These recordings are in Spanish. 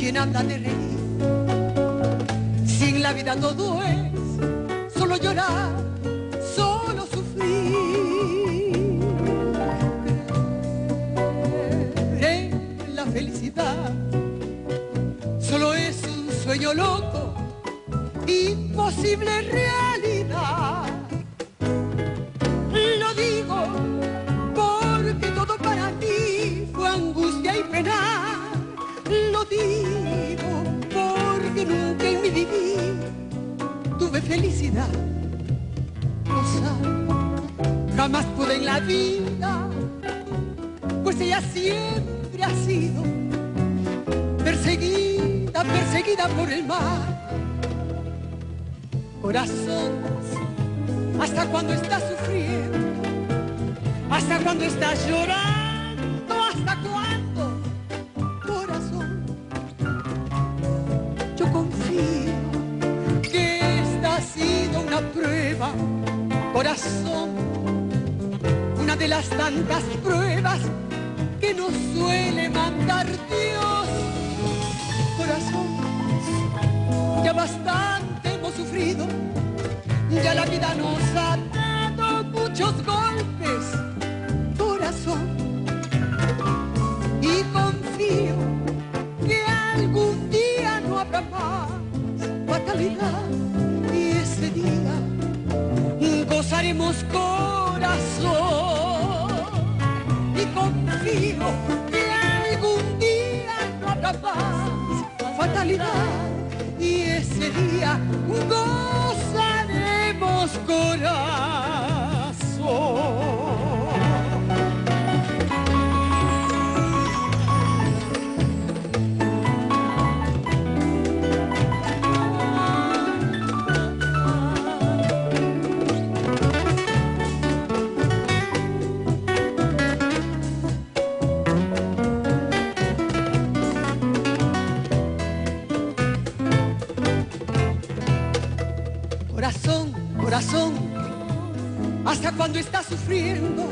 quien anda de reír. Sin la vida todo es solo llorar, solo sufrir. En la felicidad solo es un sueño loco, imposible realidad. Nunca en mi vivir tuve felicidad. Cosa jamás pude en la vida, pues ella siempre ha sido perseguida, perseguida por el mar. Corazón, hasta cuando estás sufriendo, hasta cuando estás llorando, hasta cuándo, una de las tantas pruebas que nos suele mandar Dios. Corazón, ya bastante hemos sufrido, ya la vida nos ha dado muchos golpes, gozaremos corazón. Y confío que algún día no habrá más fatalidad y ese día gozaremos corazón. Corazón, hasta cuando estás sufriendo,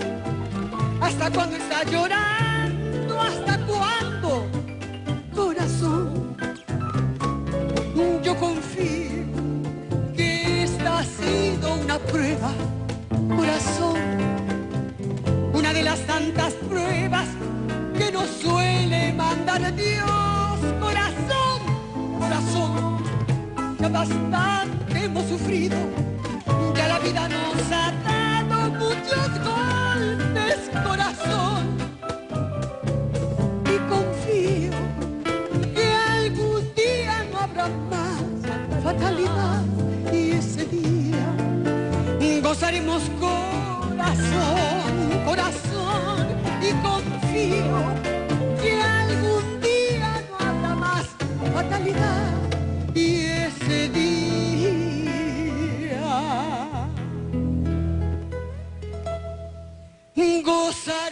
hasta cuando estás llorando, hasta cuándo, corazón. Yo confío que esta ha sido una prueba, corazón, una de las tantas pruebas que nos suele mandar Dios, corazón, corazón ya bastante hemos sufrido, vida nos ha dado muchos golpes, corazón. Y confío que algún día no habrá más fatalidad. Y ese día gozaremos corazón, corazón. Y confío goza